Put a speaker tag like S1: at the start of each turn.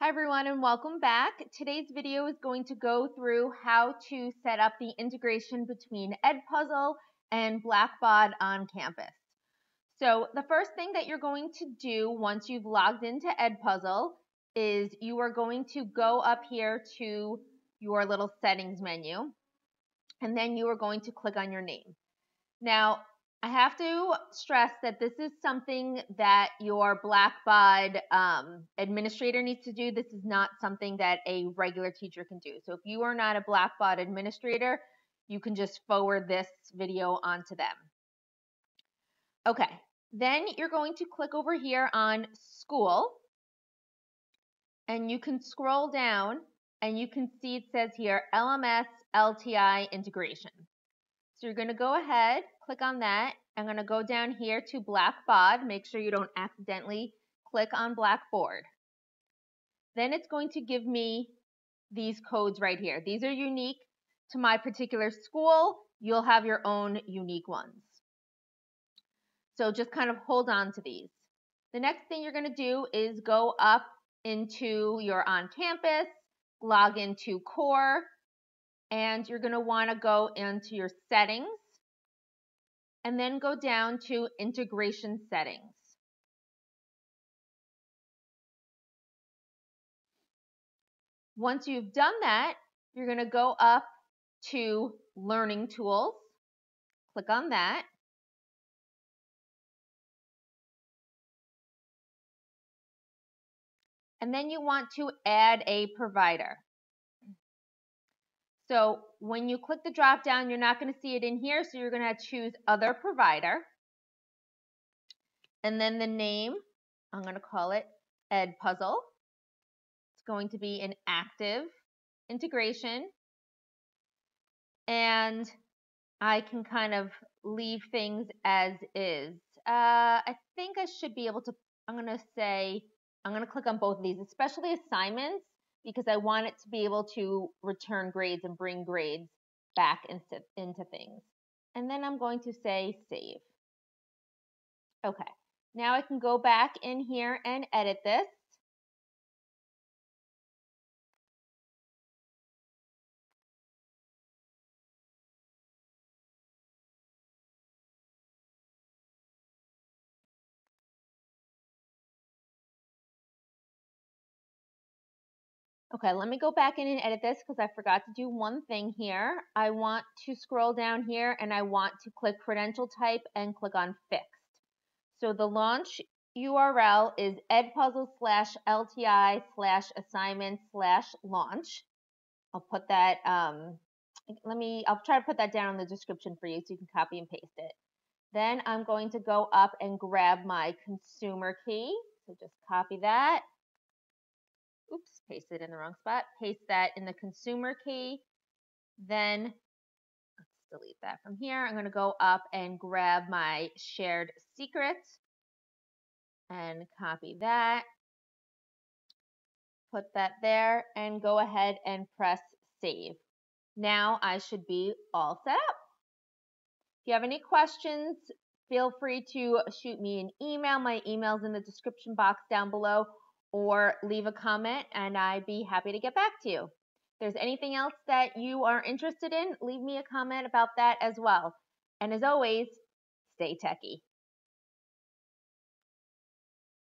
S1: Hi everyone and welcome back. Today's video is going to go through how to set up the integration between Edpuzzle and Blackbaud onCampus. So the first thing that you're going to do once you've logged into Edpuzzle is you are going to go up here to your little settings menu and then you are going to click on your name. Now I have to stress that this is something that your Blackbaud um, administrator needs to do. This is not something that a regular teacher can do. So if you are not a Blackbaud administrator, you can just forward this video onto them. Okay, then you're going to click over here on school and you can scroll down and you can see it says here LMS LTI integration. So you're going to go ahead, click on that. I'm going to go down here to Blackbaud. Make sure you don't accidentally click on Blackboard. Then it's going to give me these codes right here. These are unique to my particular school. You'll have your own unique ones. So just kind of hold on to these. The next thing you're going to do is go up into your onCampus, log into core, and you're going to want to go into your settings and then go down to integration settings. Once you've done that, you're going to go up to learning tools, click on that. And then you want to add a provider. So when you click the drop down, you're not going to see it in here, so you're going to choose other provider. And then the name, I'm going to call it Edpuzzle. It's going to be an active integration. And I can kind of leave things as is. Uh, I think I should be able to, I'm going to say, I'm going to click on both of these, especially assignments because I want it to be able to return grades and bring grades back into, into things. And then I'm going to say save. Okay, now I can go back in here and edit this. Okay, let me go back in and edit this because I forgot to do one thing here. I want to scroll down here and I want to click credential type and click on fixed. So the launch URL is edpuzzle slash LTI slash assignment slash launch. I'll put that, um, let me, I'll try to put that down in the description for you so you can copy and paste it. Then I'm going to go up and grab my consumer key. So just copy that oops, pasted in the wrong spot, paste that in the consumer key. Then let's delete that from here. I'm going to go up and grab my shared secrets and copy that. Put that there and go ahead and press save. Now I should be all set up. If you have any questions, feel free to shoot me an email. My email's in the description box down below or leave a comment and I'd be happy to get back to you. If there's anything else that you are interested in, leave me a comment about that as well. And as always, stay techie.